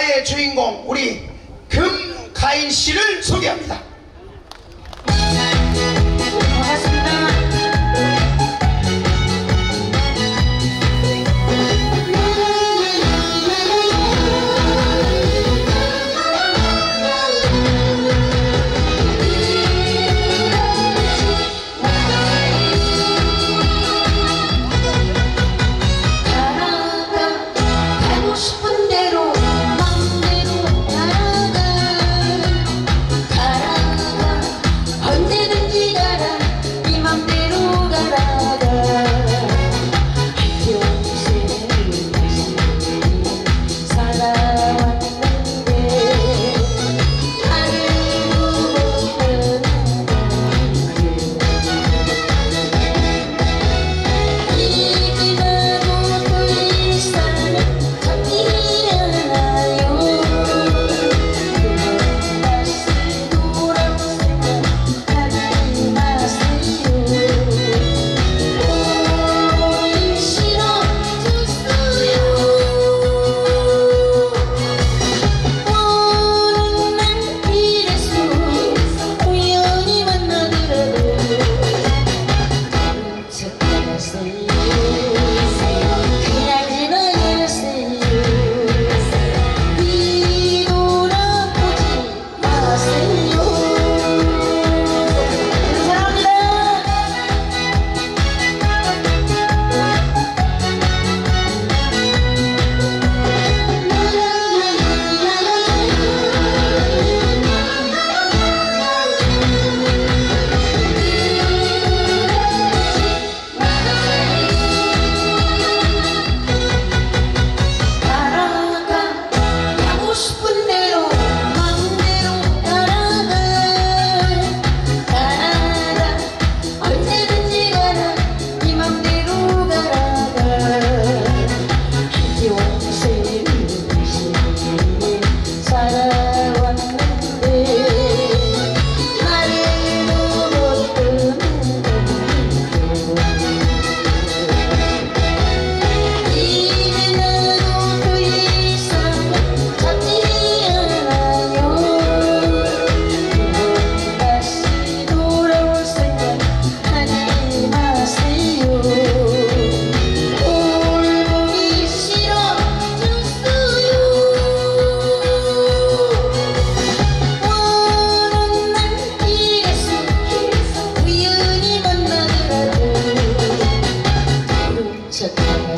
영화의 주인공 우리 금가인 씨를 소개합니다. Yes,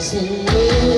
see you.